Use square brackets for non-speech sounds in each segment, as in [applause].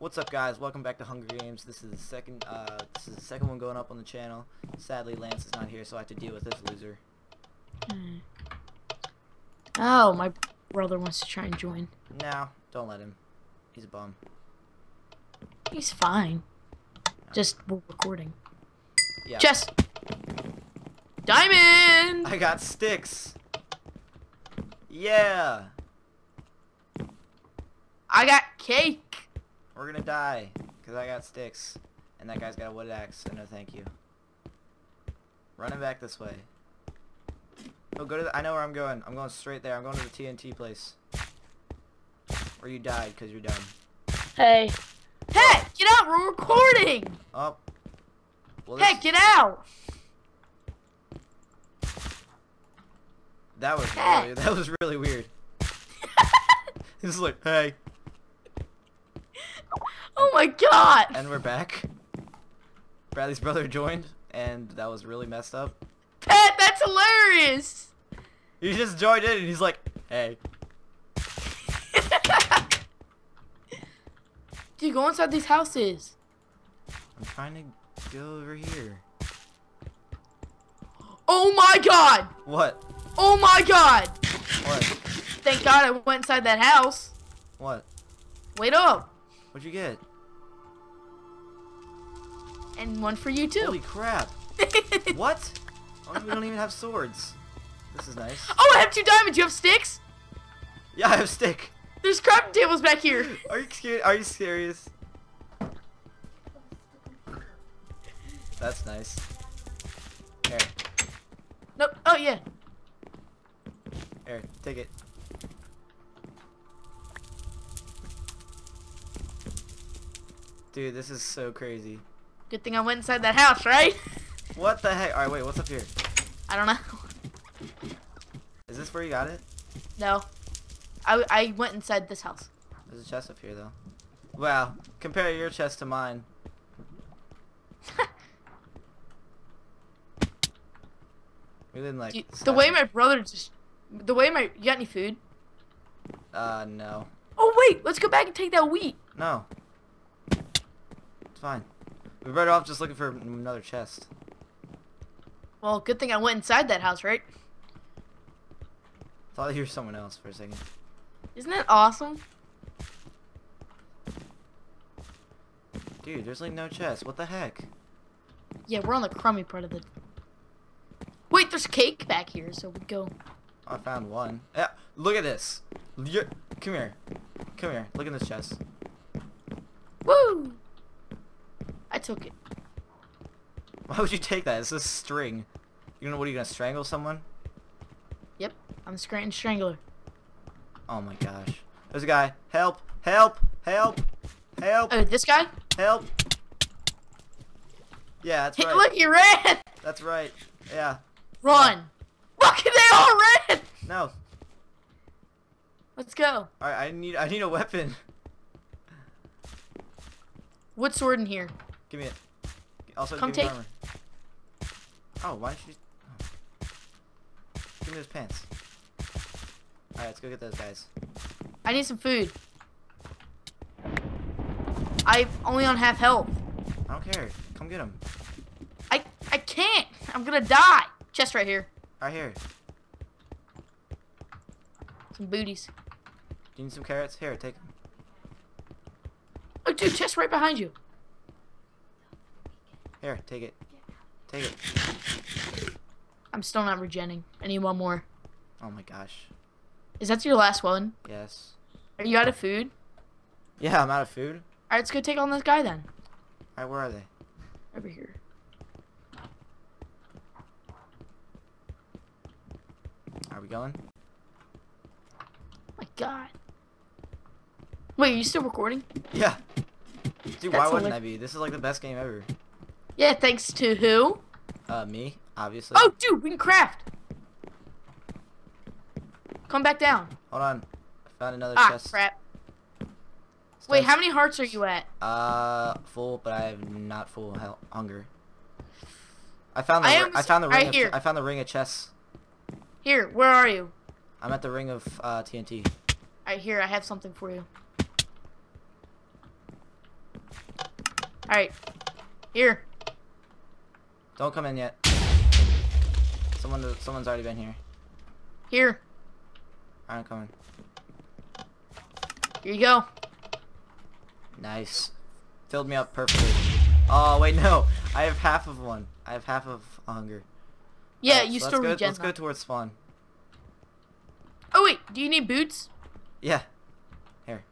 What's up, guys? Welcome back to Hunger Games. This is the second. Uh, this is the second one going up on the channel. Sadly, Lance is not here, so I have to deal with this loser. Hmm. Oh, my brother wants to try and join. No, don't let him. He's a bum. He's fine. Just we're recording. Yeah. Just diamond. I got sticks. Yeah. I got cake. We're gonna die because I got sticks, and that guy's got a wood axe. So no, thank you. Running back this way. Oh, go to. The, I know where I'm going. I'm going straight there. I'm going to the TNT place. Or you died because you're dumb. Hey. Hey, get out! We're recording. Oh. Well, Hey, get out! that was Hey. really, [laughs] that was really weird. [laughs] This is like, hey, Oh my god! and we're back. Bradley's brother joined, and that was really messed up. Pet, that's hilarious. He just joined in, and he's like, hey. [laughs] Dude, go inside these houses. I'm trying to go over here. Oh my god! What? Oh my god! What? Thank God I went inside that house. What? Wait up. What'd you get? And one for you too. Holy crap. [laughs] What? Oh, we don't even have swords. This is nice. Oh, I have two diamonds. You have sticks? Yeah, I have stick. There's crafting tables back here. Are you scared? Are you serious? That's nice. Here, Nope. Oh yeah. here, take it. Dude, this is so crazy. Good thing I went inside that house, right? What the heck? Alright, wait, what's up here? I don't know. Is this where you got it? No. I, I went inside this house. There's a chest up here, though. Wow, compare your chest to mine. [laughs] We didn't like. Dude, the way my brother just, the way my, you got any food? Uh, no. Oh wait, let's go back and take that wheat. No. It's fine. We're better off just looking for another chest. Well, good thing I went inside that house, right? Thought you were someone else for a second. Isn't that awesome? Dude, there's like no chest. What the heck? Yeah, we're on the crummy part of the. Wait, there's cake back here, so we go. I found one. Yeah, look at this. You're, come here. Come here. Look at this chest. Woo! Took it. Why would you take that? It's a string. You know what? Are you gonna strangle someone? Yep, I'm the Scranton Strangler. Oh my gosh. There's a guy. Help! Help! Help! Help! Oh, this guy? Help! Yeah, that's Hey, right. look, he ran! That's right. Yeah. Run! Look, they all ran! No. Let's go. Alright, I need I need a weapon. What sword in here. Give me it. Also, Come give me armor. Oh, why should you? Oh. Give me those pants. Alright, let's go get those guys. I need some food. I'm only on half health. I don't care. Come get them. I I can't. I'm gonna die. Chest right here. Right here. Some booties. Do you need some carrots? Here, take them. Oh, dude, chest right behind you. Here, take it. Take it. I'm still not regenning. I need one more. Oh my gosh. Is that your last one? Yes. Are you out of food? Yeah, I'm out of food. All right, let's go take on this guy then. Alright, where are they? Over here. Are we going? my God. Wait, are you still recording? Yeah. Dude, why wouldn't. I be? This is like the best game ever. Yeah, thanks to who? Uh, me, obviously. Oh, dude, we can craft. Come back down. Hold on. I found another Ah, chest. crap. Wait, how many hearts are you at? Uh, full, but I have not full hunger. I found the I I found the right ring of here. I found the ring of chess. Here, where are you? I'm at the ring of uh, TNT. Alright, here, I have something for you. Alright. Here. Don't come in yet. Someone, someone's already been here. Here. I'm coming. Here you go. Nice. Filled me up perfectly. Oh wait, no. I have half of one. I have half of hunger. Yeah, Alright, you so still let's go, Let's go towards spawn. Oh wait, do you need boots? Yeah. Here.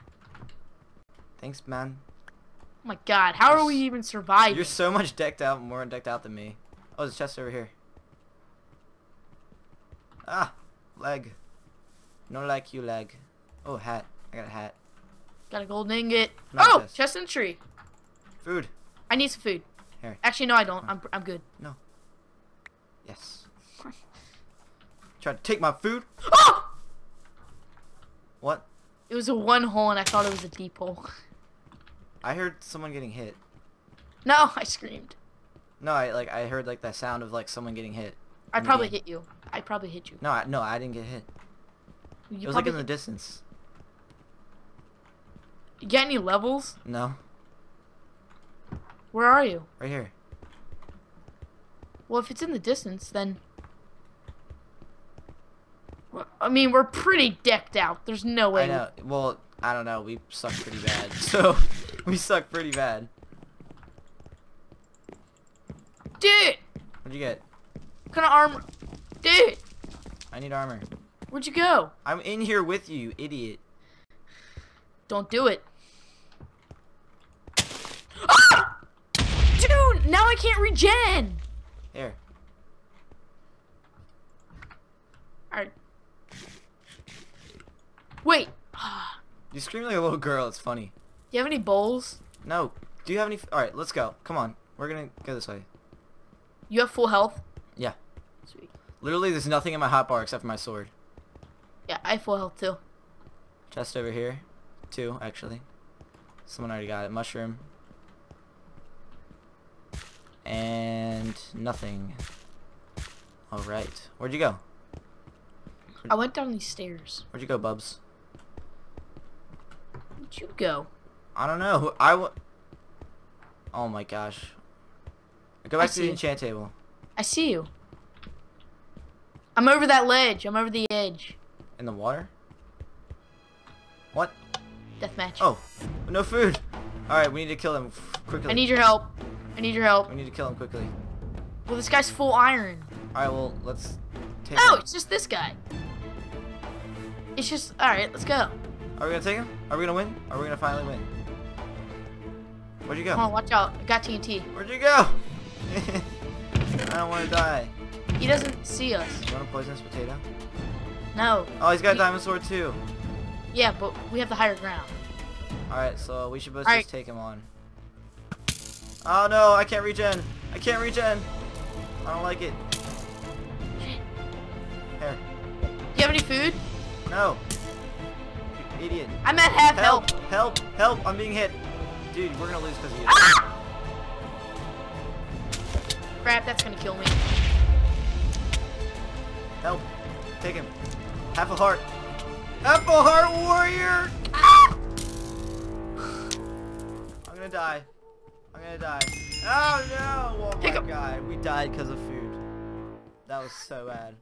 Thanks, man. Oh my god, how are we even surviving? You're so much decked out, more decked out than me. Oh, there's a chest over here. Ah, leg. No like you, leg. Oh, hat. I got a hat. Got a golden ingot. Oh, chest. chest the tree. Food. I need some food. Here. Actually, no, I don't. I'm, I'm good. No. Yes. Try to take my food. [gasps] Oh! What? It was a one hole, and I thought it was a deep hole. [laughs] I heard someone getting hit. No, I screamed. No, I like I heard like the sound of like someone getting hit. I probably hit you. I probably hit you. No, I, no, I didn't get hit. You it was like in the distance. You got any levels? No, Where are you? right here. Well, if it's in the distance, then. Well, I mean, we're pretty decked out. There's no way. I know. Well, I don't know. We suck pretty bad. [laughs] So we suck pretty bad. Dude! What'd you get? What kind of armor? Dude! I need armor. Where'd you go? I'm in here with you, you idiot. Don't do it. Ah! Dude, now I can't regen! Here. Alright. Wait. You scream like a little girl. It's funny. Do you have any bowls? No. Do you have any? F- All right, let's go. Come on. We're gonna go this way. You have full health? Yeah. Sweet. Literally, there's nothing in my hotbar except for my sword. Yeah, I have full health too. Chest over here. Two, actually. Someone already got it. Mushroom. And nothing. Alright. Where'd you go? I went down these stairs. Where'd you go, Bubs? Where'd you go? I don't know. I [laughs] I w- Oh my gosh. Go I back to the you. enchant table. I see you. I'm over that ledge. I'm over the edge. In the water? What? Deathmatch. Oh. No food. Alright, we need to kill him quickly. I need your help. I need your help. We need to kill him quickly. Well, this guy's full iron. Alright, well, let's take Oh, him. it's just this guy. It's just alright. Let's go. Are we gonna take him? Are we gonna win? Are we gonna finally win? Where'd you go? On, watch out. I got TNT. Where'd you go? [laughs] I don't want to die. He doesn't see us. You want a poisonous potato? No. Oh, he's got a diamond sword too. Yeah, but we have the higher ground. Alright, so we should both Alright. just take him on. Oh no, I can't regen. I can't regen. I don't like it. Here. Do you have any food? No. You idiot. I'm at half health! Help! Help! Help! I'm being hit. Dude, we're gonna lose because of you. Ah! Crap, that's gonna kill me. Help! Take him. Half a heart. Half a heart warrior! Ah! I'm gonna die. I'm gonna die. Oh no! Oh Pick my god, we died because of food. That was so bad.